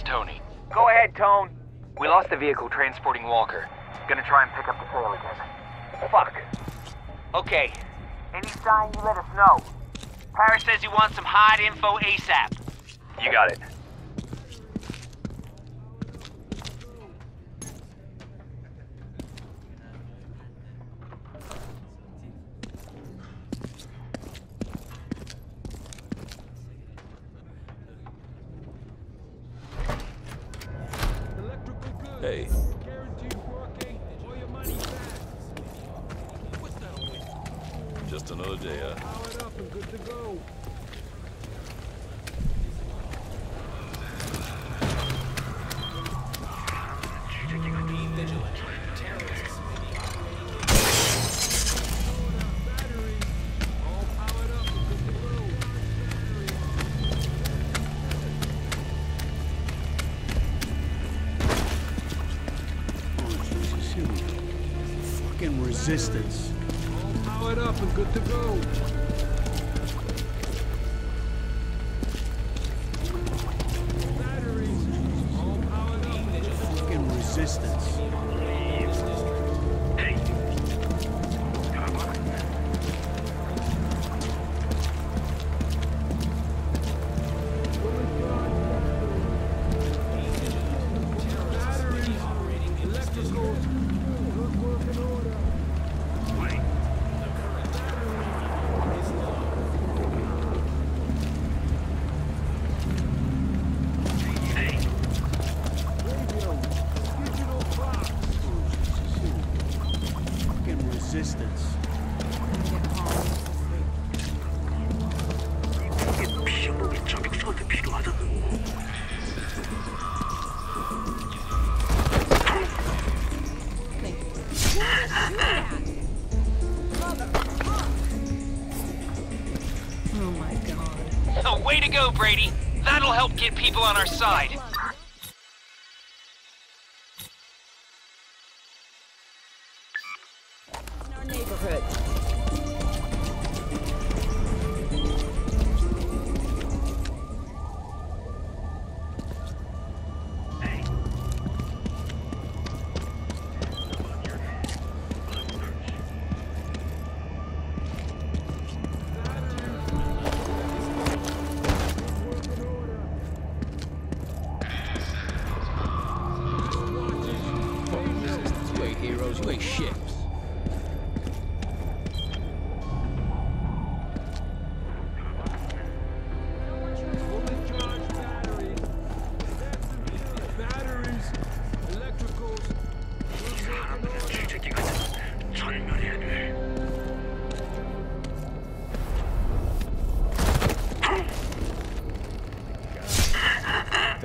it's Tony. Go ahead, Tone. We lost the vehicle transporting Walker. Gonna try and pick up the trail again. Fuck. Okay. Any sign you let us know. Parrish says he wants some hot info ASAP. You got it. Resistance. Powered up and good to go. Batteries all powered up. Fucking resistance. People on our side.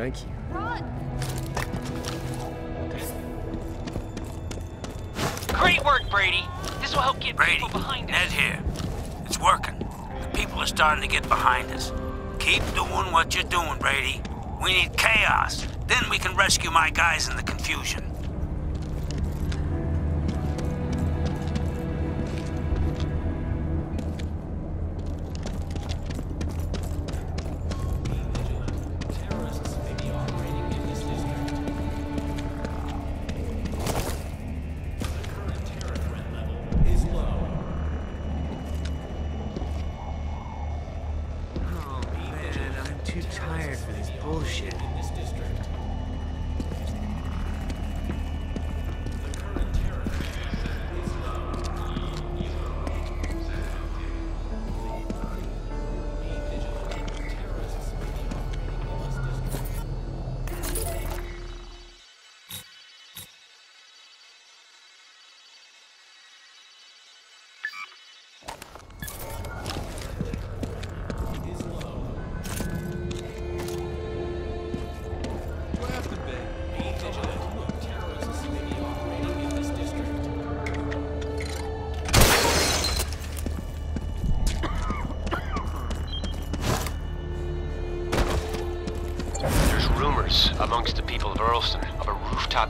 Thank you. Great work, Brady. This will help get Brady, people behind us. Ned here. It's working. The people are starting to get behind us. Keep doing what you're doing, Brady. We need chaos. Then we can rescue my guys in the confusion.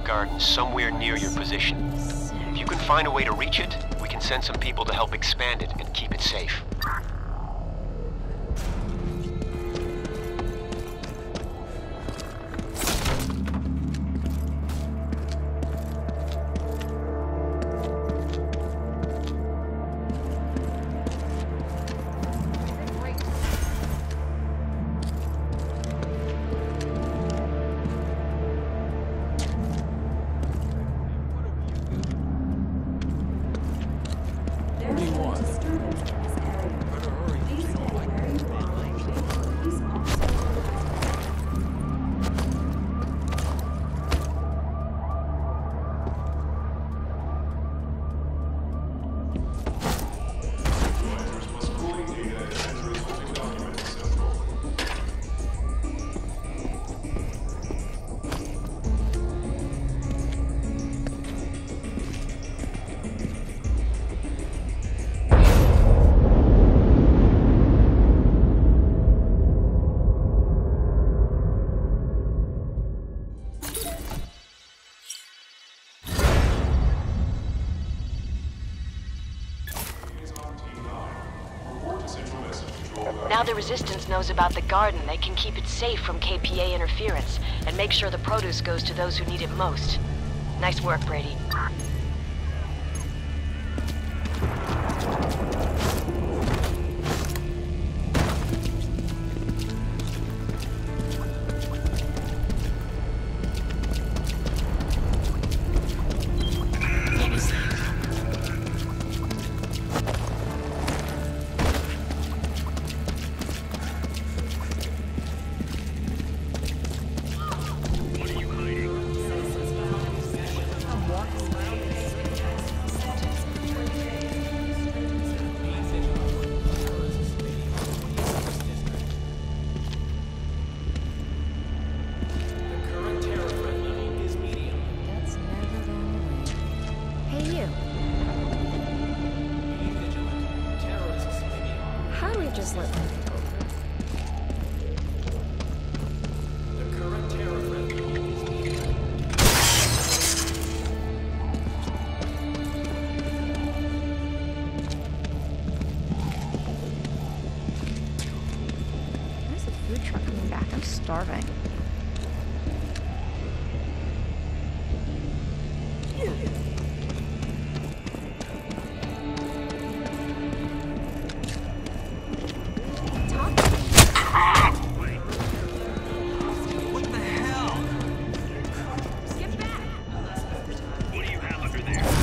Garden somewhere near your position. If you can find a way to reach it, we can send some people to help expand it and keep it safe. The Resistance knows about the garden, they can keep it safe from KPA interference and make sure the produce goes to those who need it most. Nice work, Brady. Food truck coming back? I'm starving.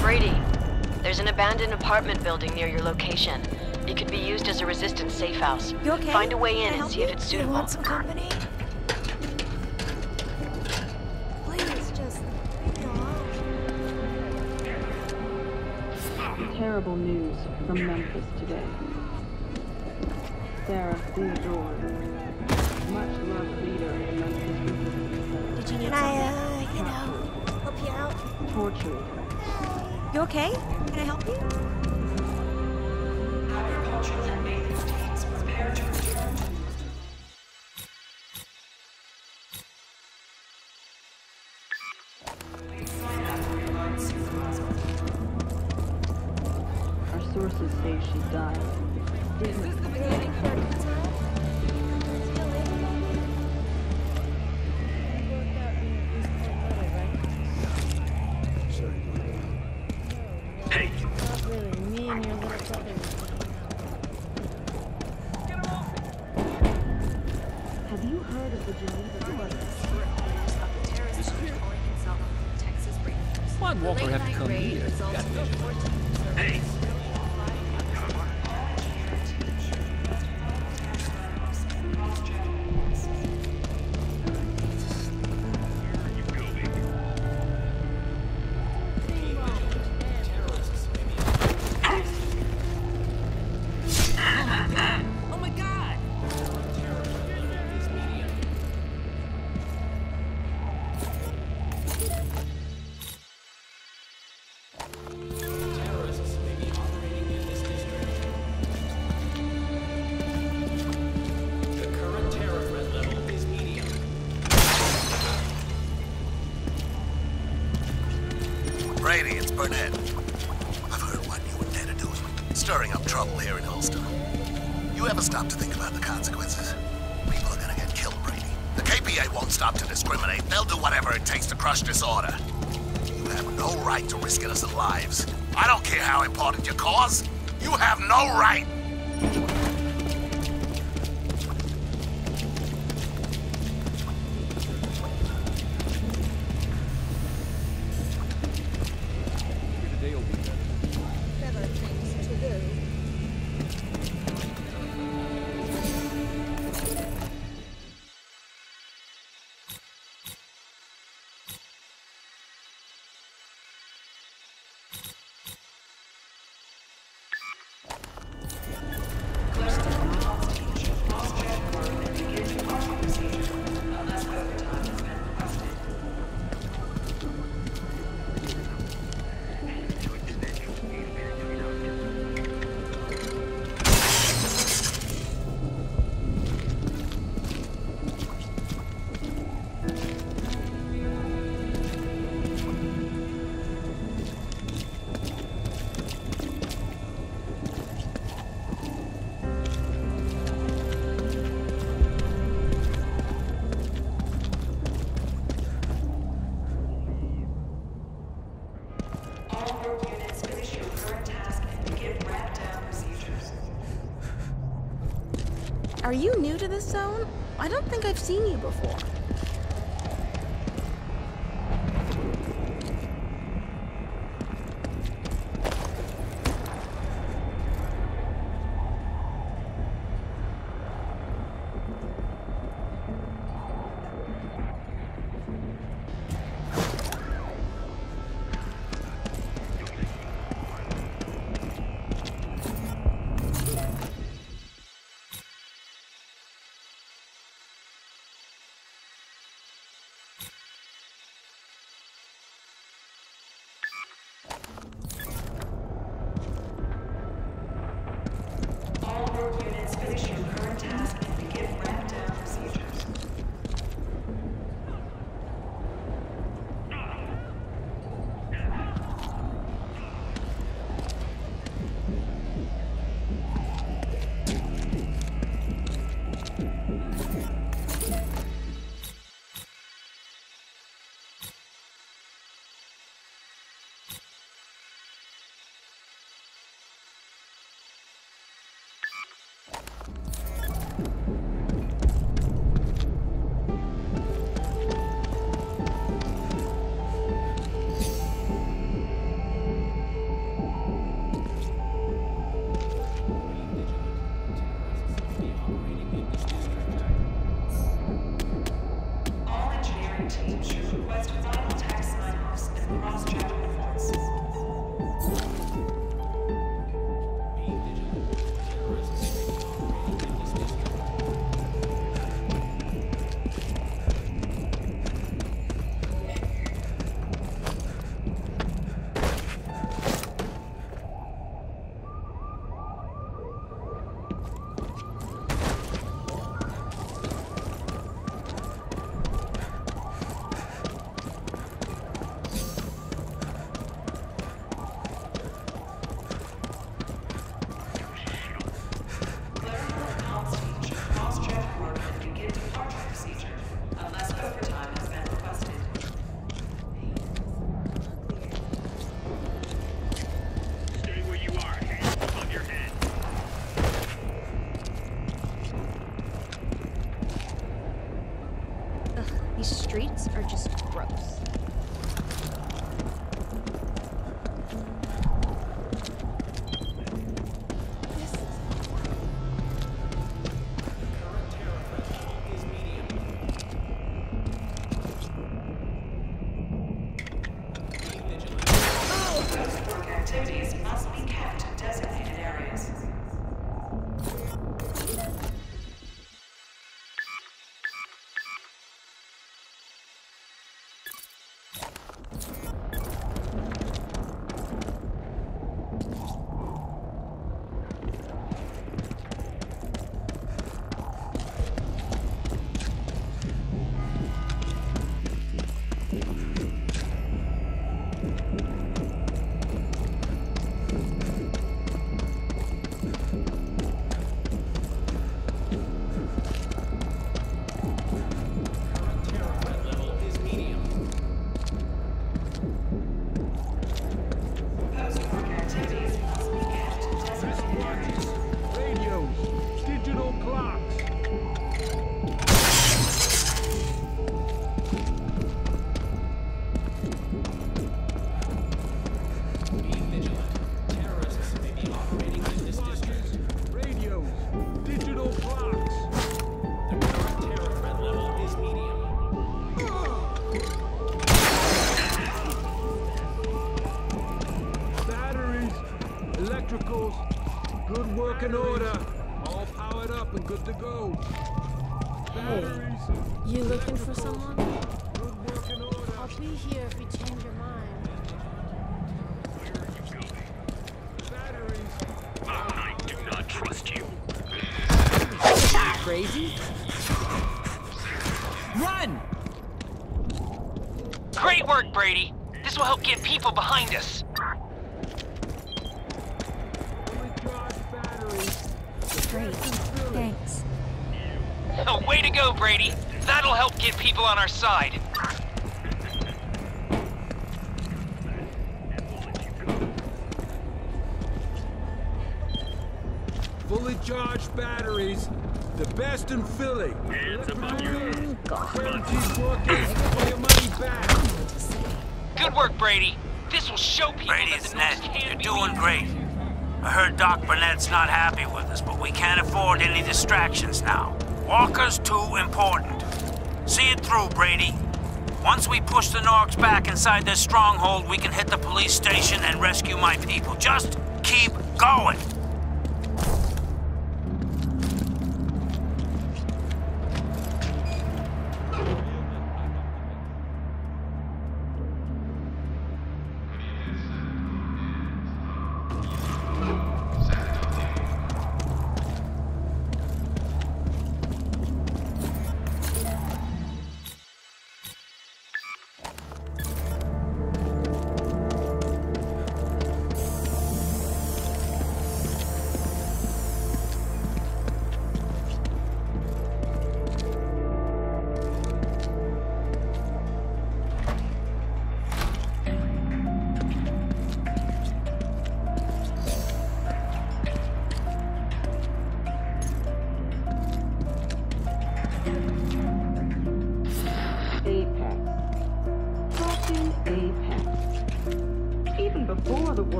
Brady, there's an abandoned apartment building near your location. It could be used as a resistance safe house. You okay? Find a way in and see you? if it's You suitable. want some company? Please, just. Terrible news from Memphis today. Sarah Theodore, much loved leader of the Memphis Resistance Did you need Can I, uh, you know, help you out? Center, tortured. You okay? Can I help you? Stop to think about the consequences? People are gonna get killed, Brady. The KPA won't stop to discriminate. They'll do whatever it takes to crush disorder. You have no right to risk innocent lives. I don't care how important your cause. You have no right. Are you new to this zone? I don't think I've seen you before. Great. Thanks. Oh, way to go, Brady. That'll help get people on our side. Fully charged batteries. The best in Philly. It's about you. Good work, Brady. This will show people Brady's that the Nest, you're doing great. I heard Doc Burnett's not happy with us, but we can't afford any distractions now. Walker's too important. See it through, Brady. Once we push the Norks back inside their stronghold, we can hit the police station and rescue my people. Just keep going.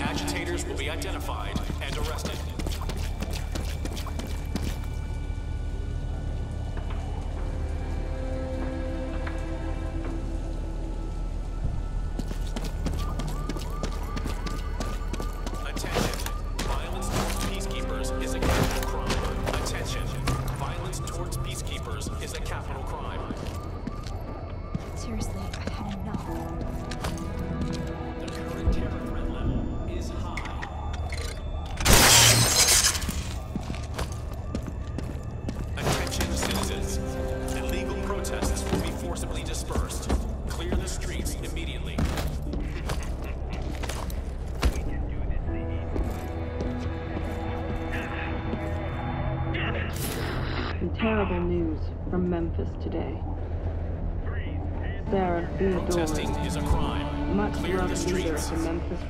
Agitators will be identified and arrested.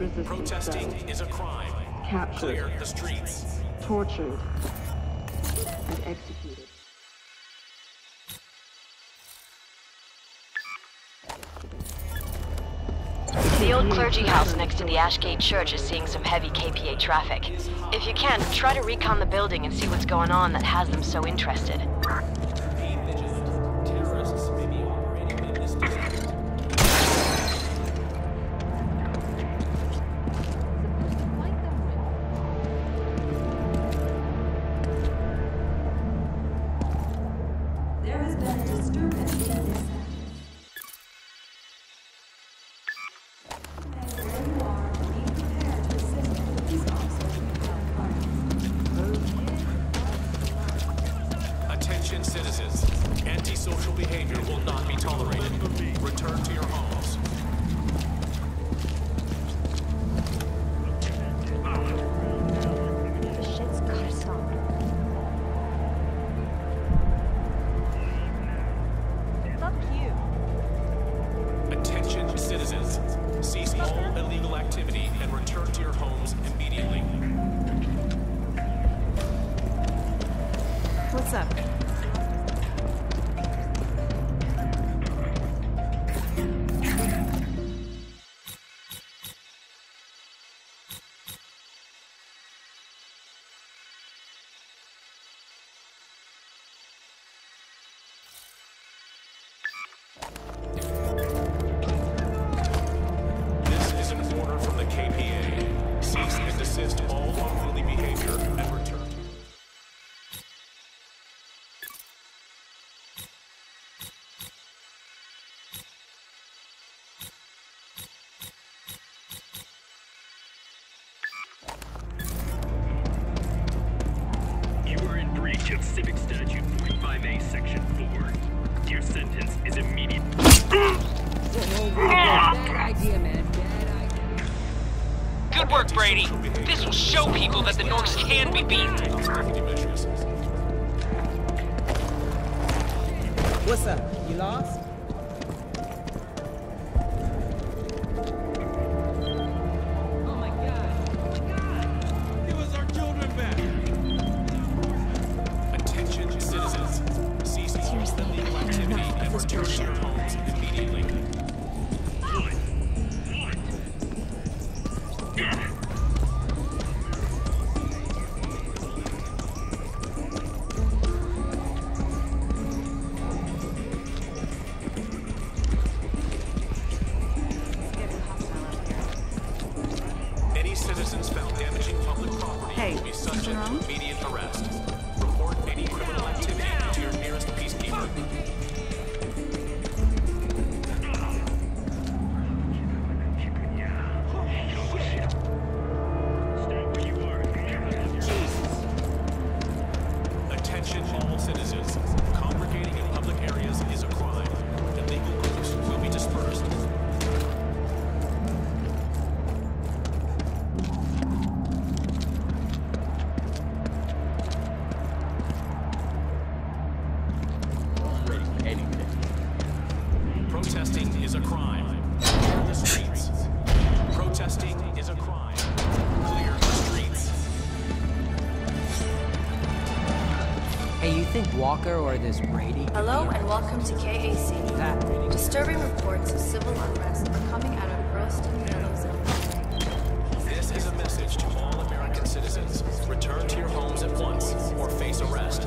Resistance Protesting Cell, is a crime. captured, Clear the streets. tortured, and executed. The old clergy house next to the Ashgate Church is seeing some heavy KPA traffic. If you can, try to recon the building and see what's going on that has them so interested. Your homes immediately. What's up? Civic Statute 45A, Section 4. Your sentence is immediate. Good work, Brady. This will show people that the Norks can be beaten. What's up? You lost? think Walker or this Brady... Hello and welcome to KAC. Disturbing reports of civil unrest are coming out of Burleston Yellow This is a message to all American citizens. Return to your homes at once or face arrest.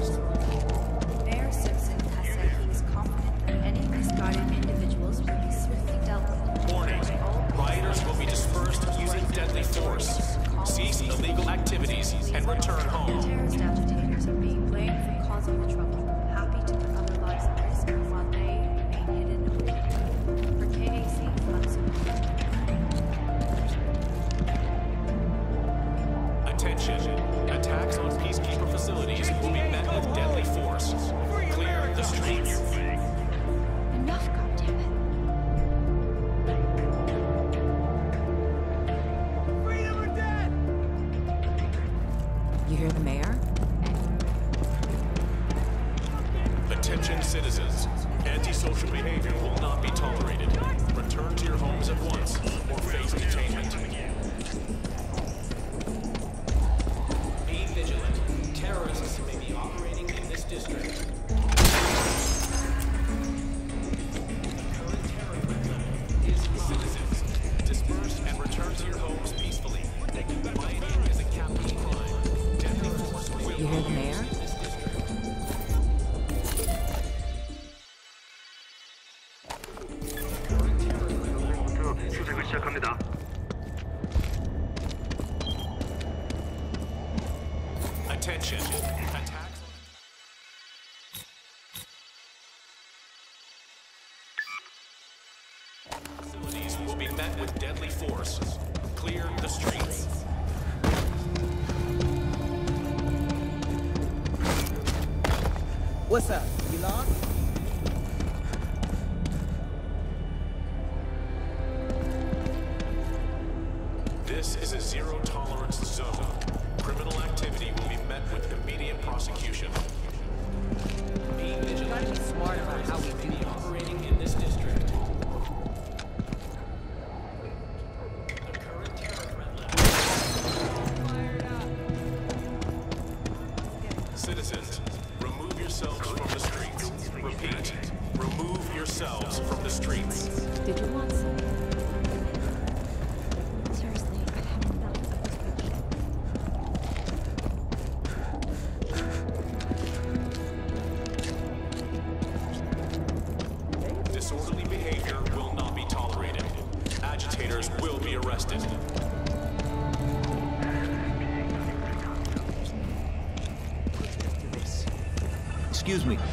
Mayor Simpson has said he is confident that any misguided individuals will be swiftly dealt with. Warning. Rioters will be dispersed using deadly force. Cease illegal activities and return home causing the trouble. Excuse me.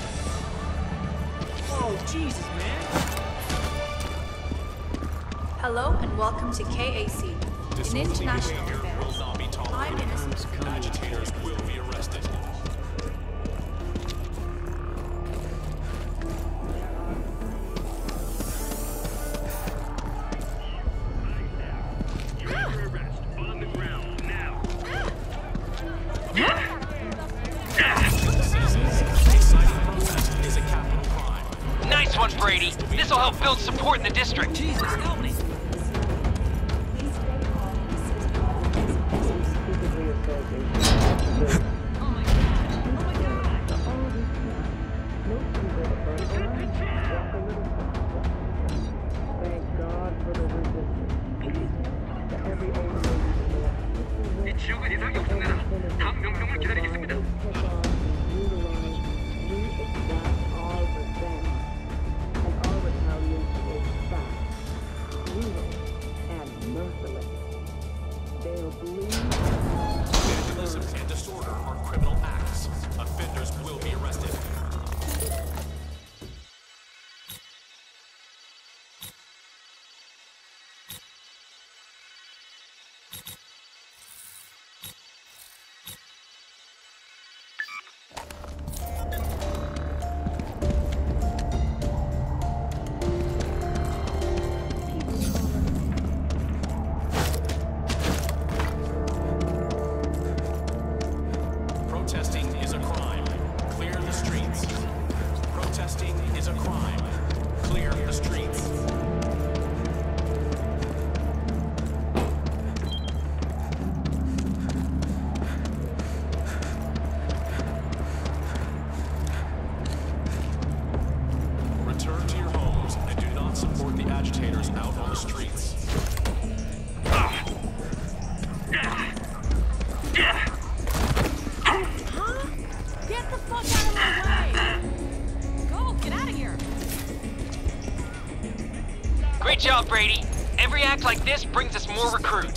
Whoa, Jesus, man. Hello and welcome to KAC, an international this brings us more recruits.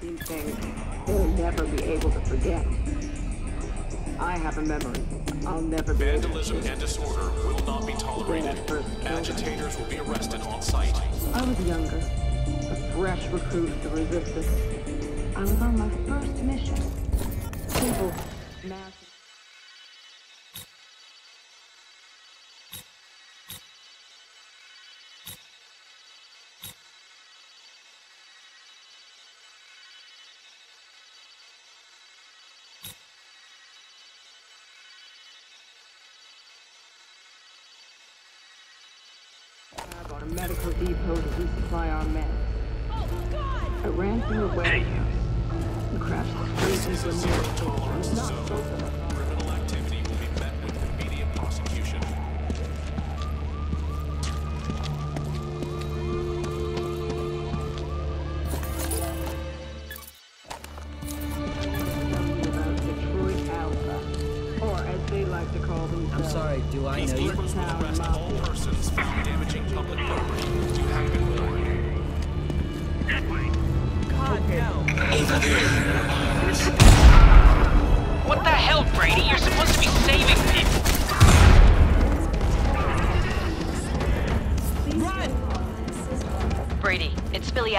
these things will never be able to forget. I have a memory. I'll never be Vandalism and disorder will not be tolerated. Agitators will be arrested on sight. I was younger, a fresh recruit to resistance. I was on my first mission. Simple, mass.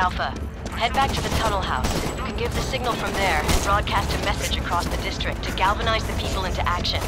Alpha. Head back to the tunnel house. You can give the signal from there and broadcast a message across the district to galvanize the people into action.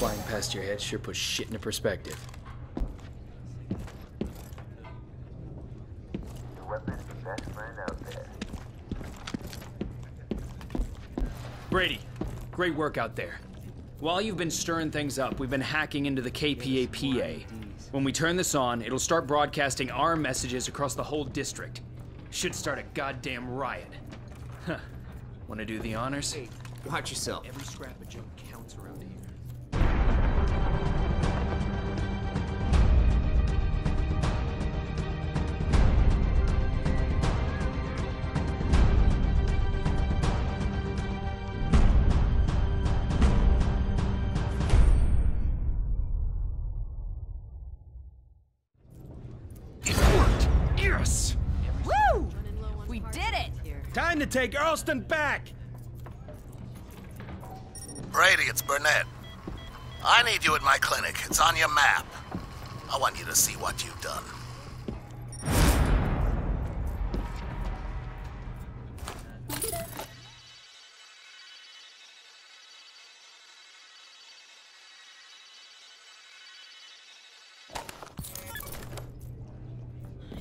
Flying past your head sure puts shit into perspective. The weapon's the best friend out there. Brady, great work out there. While you've been stirring things up, we've been hacking into the KPAPA. When we turn this on, it'll start broadcasting our messages across the whole district. Should start a goddamn riot. Huh. Wanna do the honors? Hey, watch yourself. Every scrap of junk take Earlston back! Brady, it's Burnett. I need you at my clinic. It's on your map. I want you to see what you've done.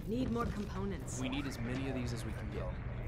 Need more components. We need as many of these as we can get.